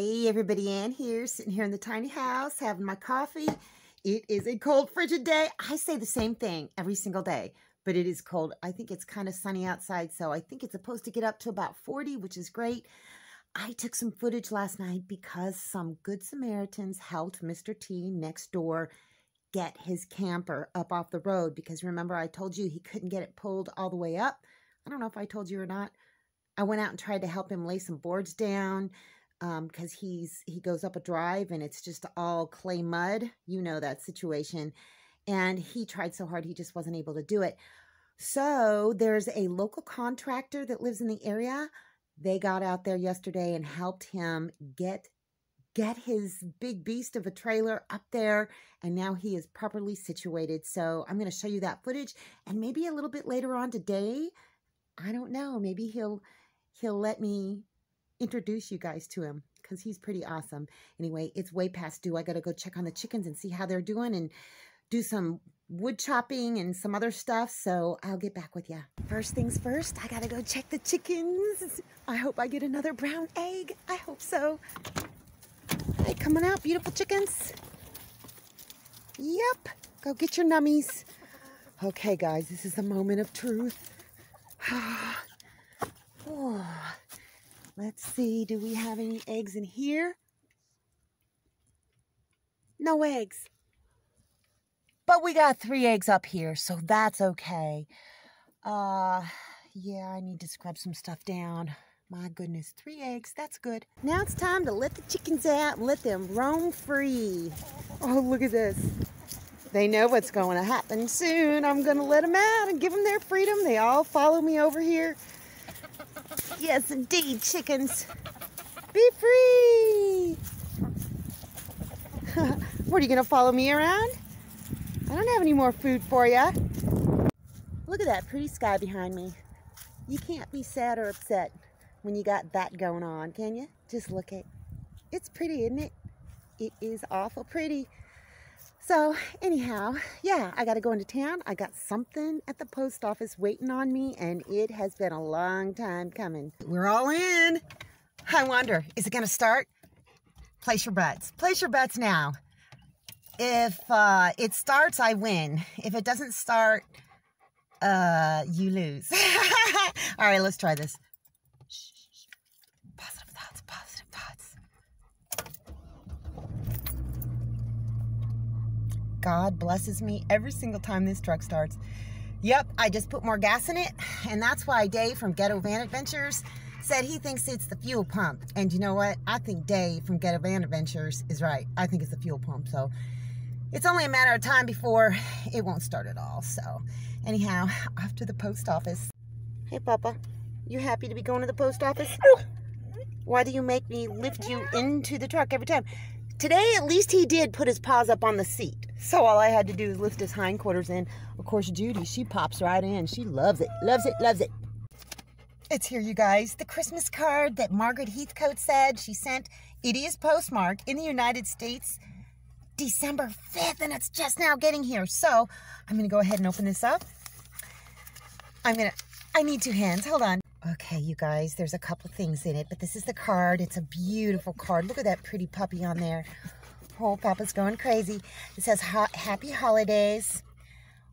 Hey everybody, Ann here, sitting here in the tiny house having my coffee. It is a cold, frigid day. I say the same thing every single day, but it is cold. I think it's kind of sunny outside, so I think it's supposed to get up to about 40, which is great. I took some footage last night because some good Samaritans helped Mr. T next door get his camper up off the road because remember I told you he couldn't get it pulled all the way up. I don't know if I told you or not. I went out and tried to help him lay some boards down because um, he's he goes up a drive and it's just all clay mud. You know that situation. And he tried so hard he just wasn't able to do it. So there's a local contractor that lives in the area. They got out there yesterday and helped him get get his big beast of a trailer up there and now he is properly situated. So I'm going to show you that footage and maybe a little bit later on today, I don't know, maybe he'll he'll let me introduce you guys to him because he's pretty awesome. Anyway, it's way past due. I got to go check on the chickens and see how they're doing and do some wood chopping and some other stuff. So I'll get back with you. First things first, I got to go check the chickens. I hope I get another brown egg. I hope so. Hey, coming out, beautiful chickens. Yep, go get your nummies. Okay, guys, this is the moment of truth. Ah, Let's see, do we have any eggs in here? No eggs. But we got three eggs up here, so that's okay. Uh, yeah, I need to scrub some stuff down. My goodness, three eggs, that's good. Now it's time to let the chickens out and let them roam free. Oh, look at this. They know what's going to happen soon. I'm going to let them out and give them their freedom. They all follow me over here Yes, indeed, chickens. Be free. what, are you going to follow me around? I don't have any more food for you. Look at that pretty sky behind me. You can't be sad or upset when you got that going on, can you? Just look at it. It's pretty, isn't it? It is awful pretty. So anyhow, yeah, I got to go into town. I got something at the post office waiting on me, and it has been a long time coming. We're all in. I wonder, is it going to start? Place your bets. Place your bets now. If uh, it starts, I win. If it doesn't start, uh, you lose. all right, let's try this. God blesses me every single time this truck starts. Yep, I just put more gas in it, and that's why Dave from Ghetto Van Adventures said he thinks it's the fuel pump. And you know what? I think Dave from Ghetto Van Adventures is right. I think it's the fuel pump. So it's only a matter of time before it won't start at all. So anyhow, off to the post office. Hey, Papa, you happy to be going to the post office? Why do you make me lift you into the truck every time? Today, at least he did put his paws up on the seat. So all I had to do is lift his hindquarters in. Of course, Judy, she pops right in. She loves it, loves it, loves it. It's here, you guys. The Christmas card that Margaret Heathcote said she sent. It is postmarked in the United States December 5th, and it's just now getting here. So I'm going to go ahead and open this up. I'm going to, I need two hands. Hold on. Okay, you guys, there's a couple things in it, but this is the card. It's a beautiful card. Look at that pretty puppy on there. Oh, Papa's going crazy. It says, Happy Holidays.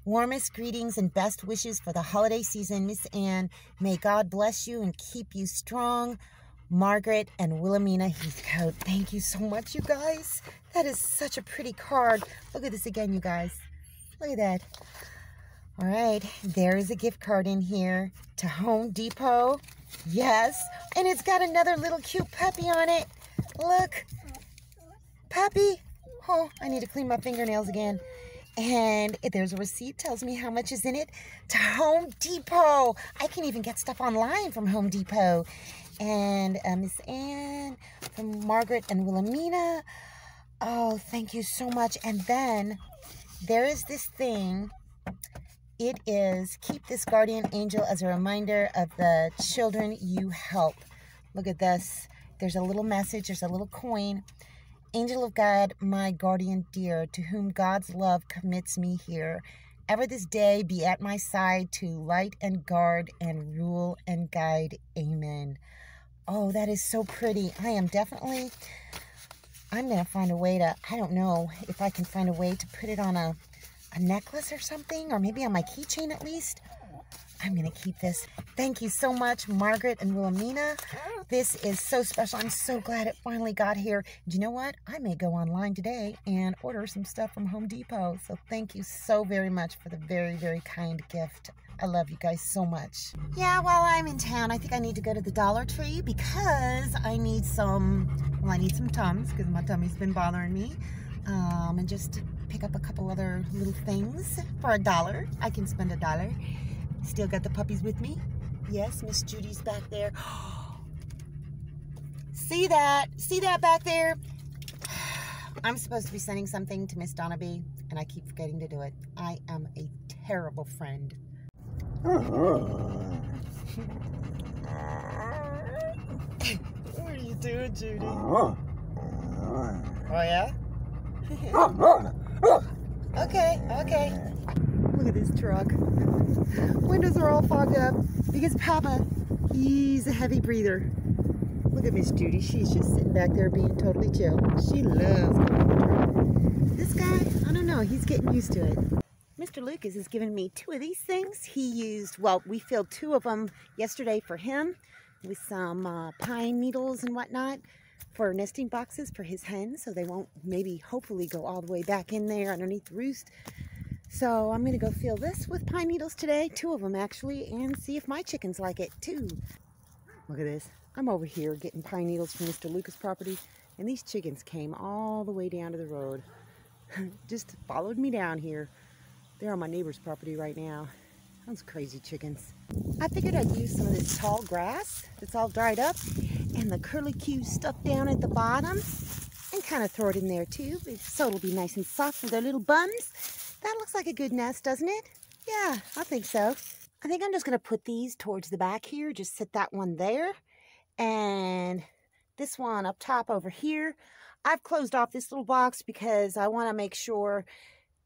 Warmest greetings and best wishes for the holiday season, Miss Ann. May God bless you and keep you strong. Margaret and Wilhelmina Heathcote. Thank you so much, you guys. That is such a pretty card. Look at this again, you guys. Look at that. All right, there is a gift card in here to Home Depot. Yes, and it's got another little cute puppy on it. Look, puppy. Oh, I need to clean my fingernails again. And there's a receipt tells me how much is in it to Home Depot. I can even get stuff online from Home Depot. And uh, Miss Ann from Margaret and Wilhelmina. Oh, thank you so much. And then there is this thing it is keep this guardian angel as a reminder of the children you help. Look at this. There's a little message. There's a little coin. Angel of God, my guardian dear, to whom God's love commits me here. Ever this day be at my side to light and guard and rule and guide. Amen. Oh, that is so pretty. I am definitely, I'm going to find a way to, I don't know if I can find a way to put it on a, a necklace or something, or maybe on my keychain at least. I'm going to keep this. Thank you so much, Margaret and Wilhelmina. This is so special. I'm so glad it finally got here. Do you know what? I may go online today and order some stuff from Home Depot. So thank you so very much for the very, very kind gift. I love you guys so much. Yeah, while I'm in town, I think I need to go to the Dollar Tree because I need some, well, I need some Tums because my tummy's been bothering me. Um, and just pick up a couple other little things for a dollar. I can spend a dollar. Still got the puppies with me. Yes, Miss Judy's back there. See that? See that back there? I'm supposed to be sending something to Miss Donna B, and I keep forgetting to do it. I am a terrible friend. what are you doing, Judy? Oh, yeah? okay, okay. At this truck. Windows are all fogged up because Papa, he's a heavy breather. Look at Miss Judy. She's just sitting back there being totally chill. She loves This guy, I don't know. He's getting used to it. Mr. Lucas has given me two of these things. He used, well, we filled two of them yesterday for him with some uh, pine needles and whatnot for nesting boxes for his hens so they won't maybe hopefully go all the way back in there underneath the roost. So I'm going to go fill this with pine needles today, two of them actually, and see if my chickens like it too. Look at this. I'm over here getting pine needles from Mr. Lucas' property, and these chickens came all the way down to the road. Just followed me down here. They're on my neighbor's property right now. Those crazy chickens. I figured I'd use some of this tall grass that's all dried up and the curly curlicue stuff down at the bottom and kind of throw it in there too so it'll be nice and soft for their little buns that looks like a good nest, doesn't it? Yeah, I think so. I think I'm just going to put these towards the back here. Just set that one there. And this one up top over here. I've closed off this little box because I want to make sure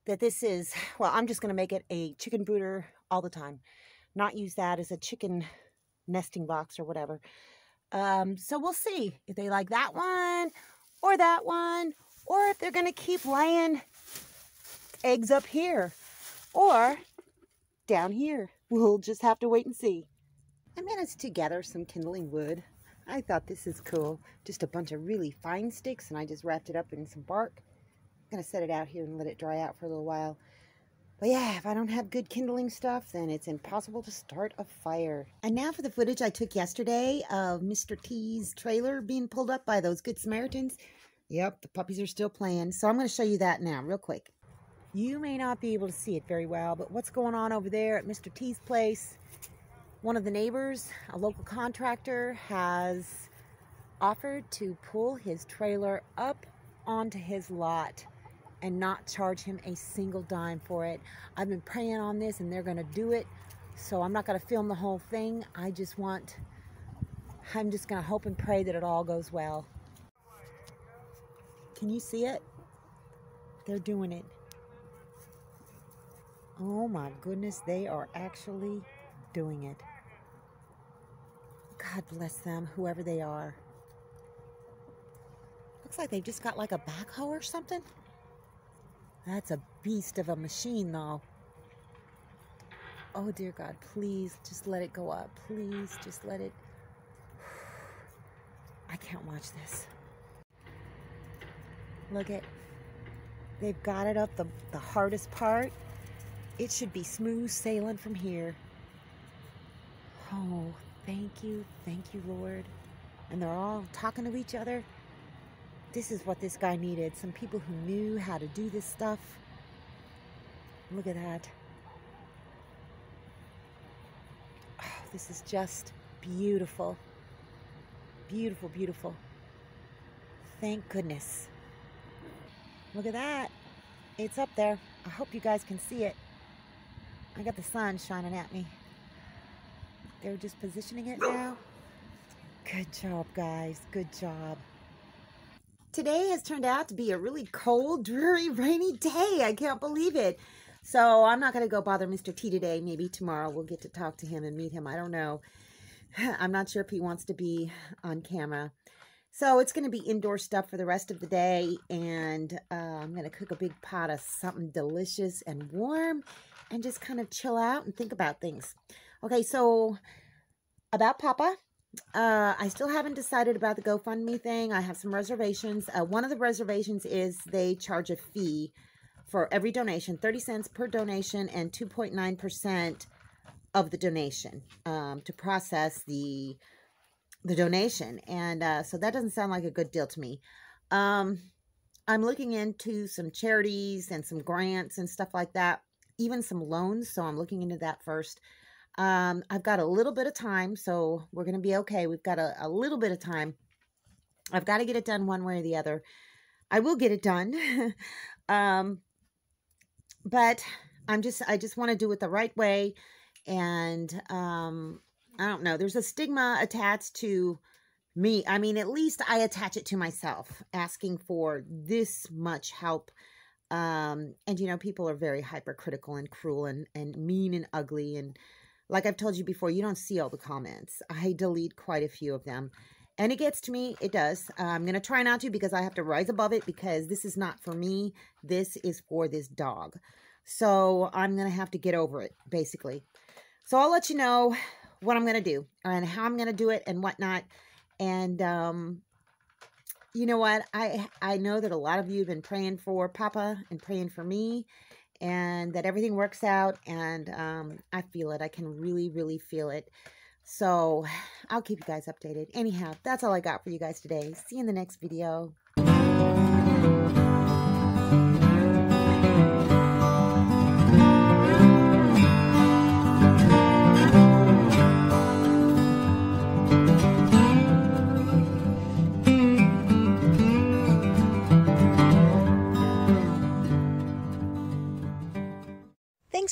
that this is, well, I'm just going to make it a chicken brooder all the time. Not use that as a chicken nesting box or whatever. Um, so we'll see if they like that one or that one or if they're going to keep laying eggs up here or down here. We'll just have to wait and see. I managed to gather some kindling wood. I thought this is cool. Just a bunch of really fine sticks and I just wrapped it up in some bark. I'm going to set it out here and let it dry out for a little while. But yeah, if I don't have good kindling stuff, then it's impossible to start a fire. And now for the footage I took yesterday of Mr. T's trailer being pulled up by those Good Samaritans. Yep, the puppies are still playing. So I'm going to show you that now real quick. You may not be able to see it very well, but what's going on over there at Mr. T's place, one of the neighbors, a local contractor, has offered to pull his trailer up onto his lot and not charge him a single dime for it. I've been praying on this and they're going to do it. So I'm not going to film the whole thing. I just want, I'm just going to hope and pray that it all goes well. Can you see it? They're doing it. Oh my goodness, they are actually doing it. God bless them, whoever they are. Looks like they've just got like a backhoe or something. That's a beast of a machine, though. Oh, dear God, please just let it go up. Please just let it. I can't watch this. Look at. They've got it up the, the hardest part. It should be smooth sailing from here. Oh, thank you, thank you, Lord. And they're all talking to each other. This is what this guy needed. Some people who knew how to do this stuff. Look at that. Oh, this is just beautiful. Beautiful, beautiful. Thank goodness. Look at that. It's up there. I hope you guys can see it. I got the sun shining at me. They're just positioning it now. Good job, guys. Good job. Today has turned out to be a really cold, dreary, rainy day. I can't believe it. So I'm not going to go bother Mr. T today. Maybe tomorrow we'll get to talk to him and meet him. I don't know. I'm not sure if he wants to be on camera. So it's going to be indoor stuff for the rest of the day. And uh, I'm going to cook a big pot of something delicious and warm and just kind of chill out and think about things. Okay, so about Papa, uh, I still haven't decided about the GoFundMe thing. I have some reservations. Uh, one of the reservations is they charge a fee for every donation, 30 cents per donation and 2.9% of the donation um, to process the the donation. And uh, so that doesn't sound like a good deal to me. Um, I'm looking into some charities and some grants and stuff like that, even some loans. So I'm looking into that first. Um, I've got a little bit of time, so we're going to be okay. We've got a, a little bit of time. I've got to get it done one way or the other. I will get it done. um, but I'm just, I just want to do it the right way and um I don't know, there's a stigma attached to me. I mean, at least I attach it to myself, asking for this much help. Um, and you know, people are very hypercritical and cruel and, and mean and ugly. And like I've told you before, you don't see all the comments. I delete quite a few of them. And it gets to me. It does. Uh, I'm going to try not to because I have to rise above it because this is not for me. This is for this dog. So I'm going to have to get over it, basically. So I'll let you know what I'm going to do and how I'm going to do it and whatnot. And, um, you know what? I, I know that a lot of you have been praying for Papa and praying for me and that everything works out. And, um, I feel it. I can really, really feel it. So I'll keep you guys updated. Anyhow, that's all I got for you guys today. See you in the next video.